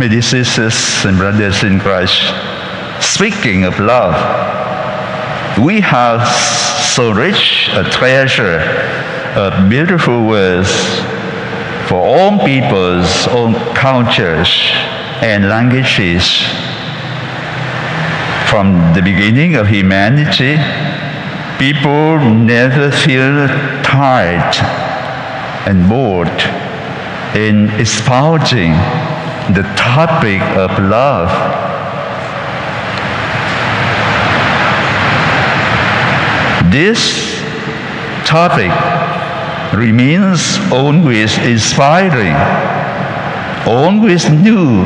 Dear sisters and brothers in Christ, speaking of love, we have so rich a treasure of beautiful words for all peoples, all cultures, and languages. From the beginning of humanity, people never feel tired and bored in espousing the topic of love. This topic remains always inspiring, always new,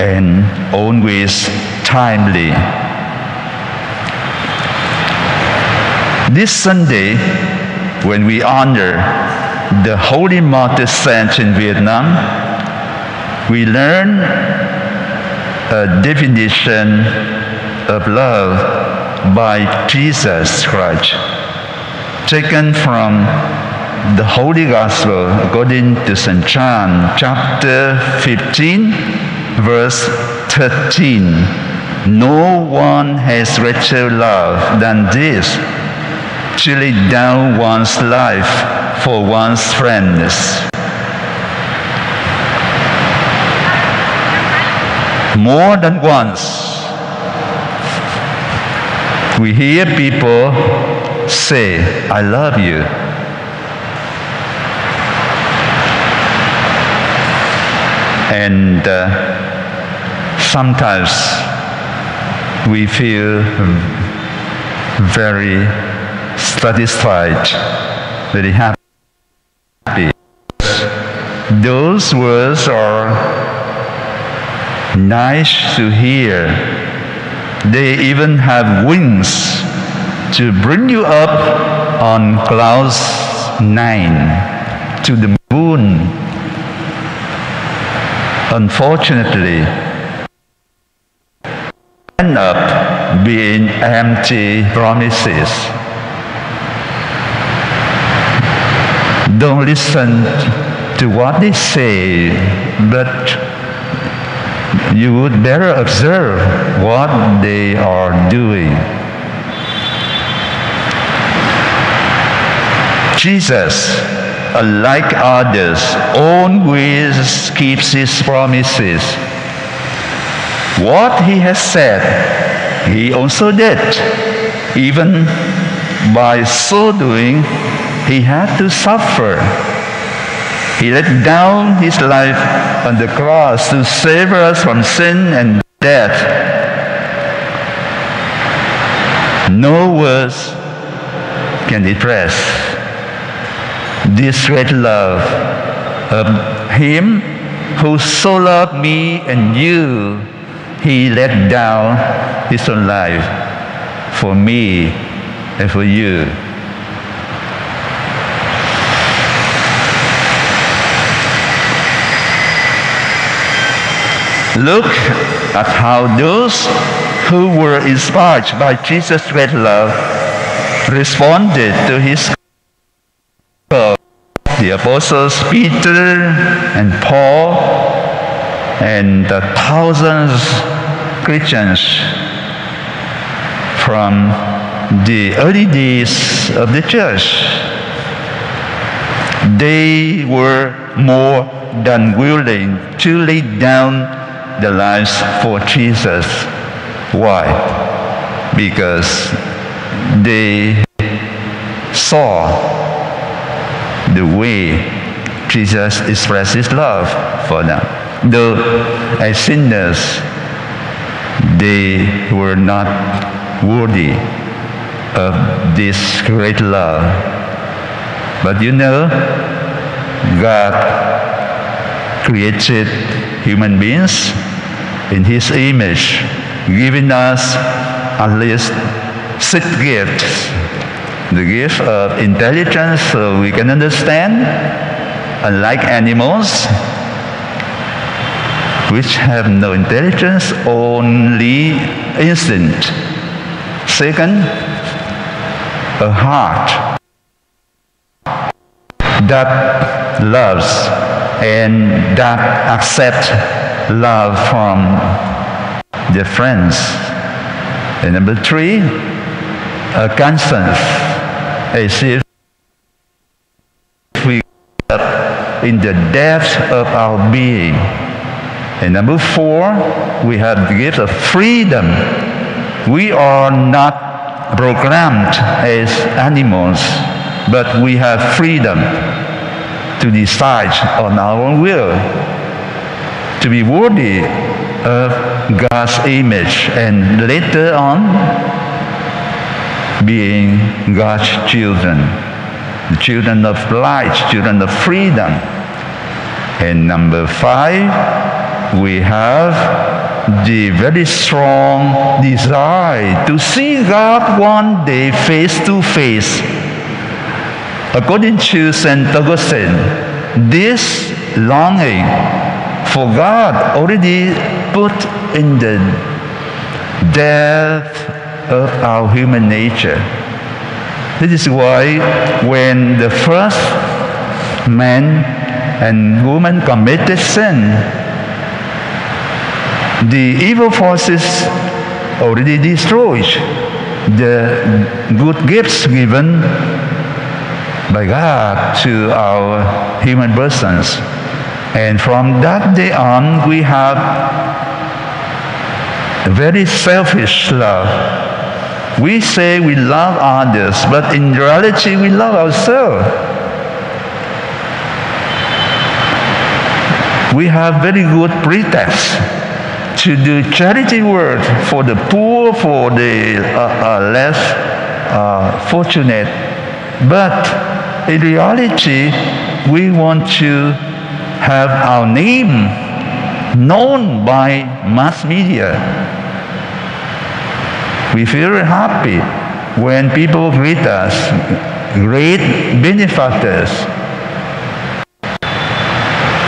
and always timely. This Sunday, when we honor the Holy Martyr Saints in Vietnam, we learn a definition of love by Jesus Christ, taken from the Holy Gospel according to St. John, chapter 15, verse 13. No one has greater love than this to lay down one's life for one's friends. More than once, we hear people say, I love you. And uh, sometimes we feel very satisfied, very happy. Those words are nice to hear. They even have wings to bring you up on clouds nine to the moon. Unfortunately, end up being empty promises. Don't listen to what they say, but you would better observe what they are doing. Jesus, unlike others, always keeps his promises. What he has said, he also did. Even by so doing, he had to suffer. He laid down his life on the cross to save us from sin and death. No words can express this great love of Him who so loved me and you. He laid down His own life for me and for you. Look at how those who were inspired by Jesus' great love responded to his call. The apostles Peter and Paul and the thousands Christians from the early days of the church. They were more than willing to lay down their lives for Jesus. Why? Because they saw the way Jesus expressed his love for them. Though as sinners, they were not worthy of this great love. But you know, God created human beings in His image, giving us at least six gifts. The gift of intelligence so we can understand, unlike animals, which have no intelligence, only instinct. Second, a heart that loves and that accepts love from their friends. And number three, a conscience, as if we are in the depths of our being. And number four, we have the gift of freedom. We are not programmed as animals, but we have freedom to decide on our own will, to be worthy of God's image, and later on, being God's children, the children of light, children of freedom. And number five, we have the very strong desire to see God one day face to face According to St. Augustine, this longing for God already put in the depth of our human nature. This is why when the first man and woman committed sin, the evil forces already destroyed the good gifts given by God to our human persons. And from that day on, we have very selfish love. We say we love others, but in reality, we love ourselves. We have very good pretext to do charity work for the poor, for the uh, uh, less uh, fortunate. But in reality, we want to have our name known by mass media. We feel happy when people greet us, great benefactors.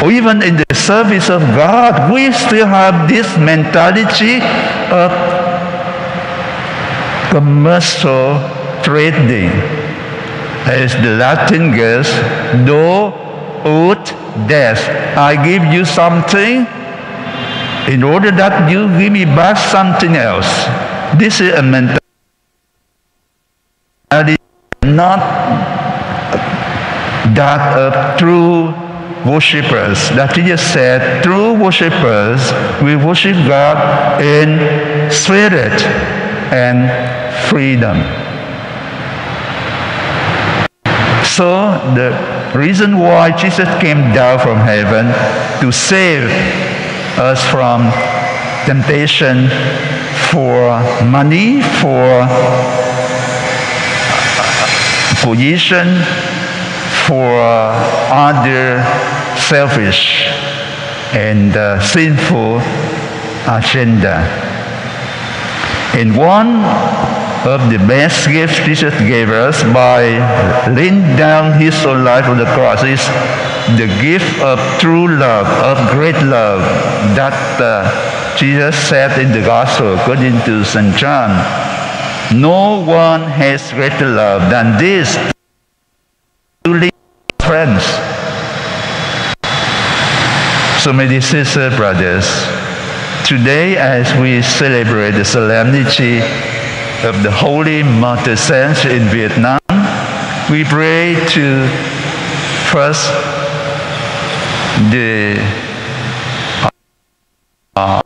Or even in the service of God, we still have this mentality of commercial trading as the Latin goes, do ut des. I give you something in order that you give me back something else. This is a mentality not that of true worshippers. That he just said, true worshippers we worship God in spirit and freedom. So the reason why Jesus came down from heaven to save us from temptation for money, for position, for other selfish and uh, sinful agenda. In one of the best gifts Jesus gave us by laying down his own life on the cross is the gift of true love, of great love that uh, Jesus said in the gospel according to St. John. No one has greater love than this to friends. So, my dear sisters, brothers, today as we celebrate the solemnity of the Holy Martyr Saints in Vietnam, we pray to first the uh,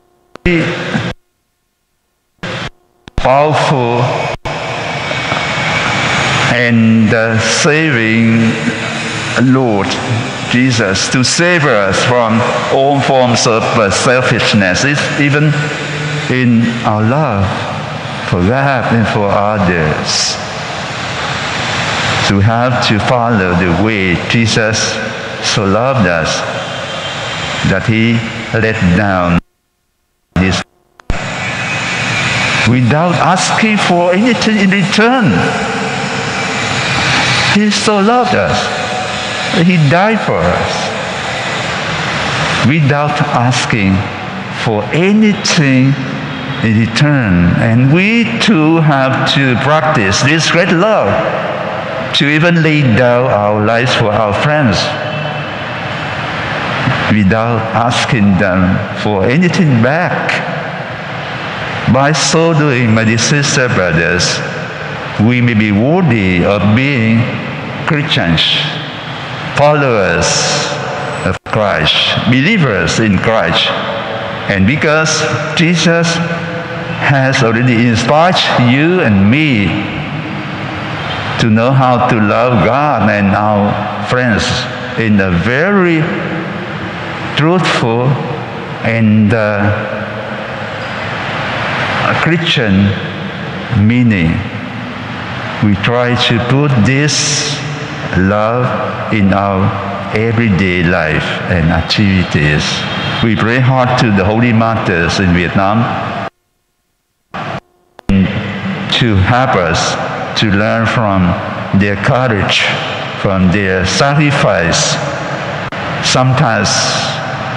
powerful and uh, saving Lord Jesus to save us from all forms of uh, selfishness, even in our love for that and for others. So we have to follow the way Jesus so loved us that he let down his without asking for anything in return. He so loved us. He died for us without asking for anything in return. And we too have to practice this great love to even lay down our lives for our friends. without asking them for anything back. By so doing, my dear sister brothers, we may be worthy of being Christians, followers of Christ, believers in Christ. And because Jesus has already inspired you and me to know how to love God and our friends in a very truthful and uh, Christian meaning. We try to put this love in our everyday life and activities. We pray hard to the Holy Martyrs in Vietnam to help us to learn from their courage, from their sacrifice. Sometimes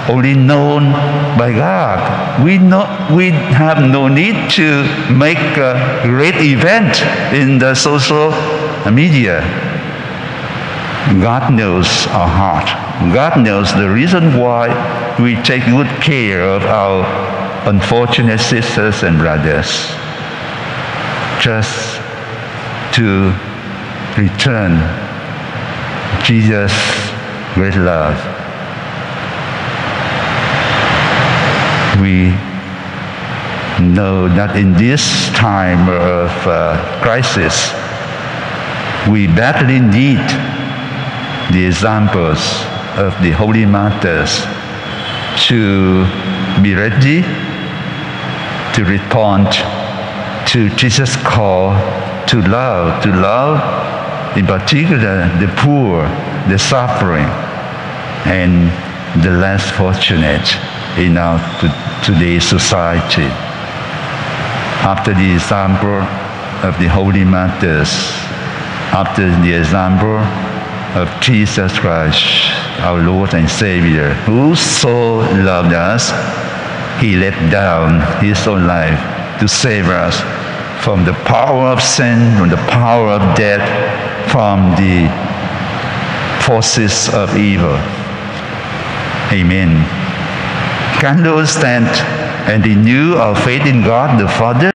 only known by God. We, we have no need to make a great event in the social media. God knows our heart. God knows the reason why we take good care of our unfortunate sisters and brothers. Just to return Jesus' great love. We know that in this time of uh, crisis, we badly need the examples of the holy martyrs to be ready to respond to Jesus' call to love, to love in particular the poor, the suffering, and the less fortunate in our today's society. After the example of the holy martyrs, after the example of Jesus Christ, our Lord and Savior, who so loved us, he laid down his own life to save us from the power of sin, from the power of death, from the forces of evil. Amen. Can stand and renew our faith in God the Father?